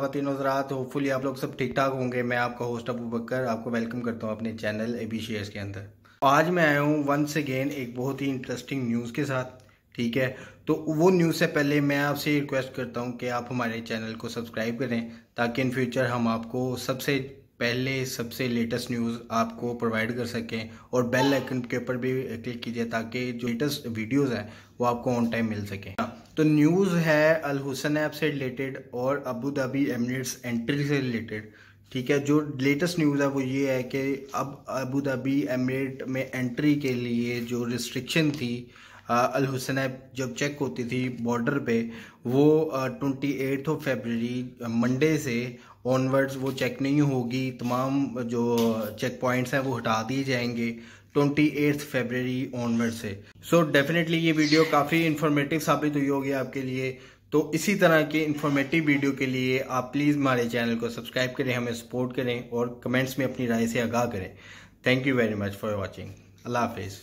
खातिन हजरात होपफुली आप लोग सब ठीक ठाक होंगे। मैं आपका होस्ट अबू बकर आपको वेलकम करता हूँ अपने चैनल ए बी शेयर्स के अंदर। आज मैं आया हूँ वंस अगेन एक बहुत ही इंटरेस्टिंग न्यूज़ के साथ, ठीक है? तो वो न्यूज़ से पहले मैं आपसे रिक्वेस्ट करता हूँ कि आप हमारे चैनल को सब्सक्राइब करें, ताकि इन फ्यूचर हम आपको सबसे पहले, सबसे लेटेस्ट न्यूज़ आपको प्रोवाइड कर सकें और बेल आइकन के ऊपर भी क्लिक कीजिए, ताकि जो लेटेस्ट वीडियोज़ हैं वो आपको ऑन टाइम मिल सकें। तो न्यूज़ है अल हुसन ऐप से रिलेटेड और अबू धाबी एमिरेट्स एंट्री से रिलेटेड ठीक है जो लेटेस्ट न्यूज़ है वो ये है कि अब अबू धाबी एमरेट में एंट्री के लिए जो रिस्ट्रिक्शन थी अल हुसन ऐप जब चेक होती थी बॉर्डर पे वो twenty eight of February Monday से ऑनवर्ड्स वो चेक नहीं होगी तमाम जो चेक पॉइंट्स हैं वो हटा दिए जाएँगे ट्वेंटी एट्थ फेबररी ऑनवर्ड से। सो so, डेफिनेटली ये वीडियो काफ़ी इन्फॉर्मेटिव साबित हुई होगी आपके लिए। तो इसी तरह के इन्फॉर्मेटिव वीडियो के लिए आप प्लीज़ हमारे चैनल को सब्सक्राइब करें, हमें सपोर्ट करें और कमेंट्स में अपनी राय से आगाह करें। Thank you very much for watching अल्लाह हाफिज़।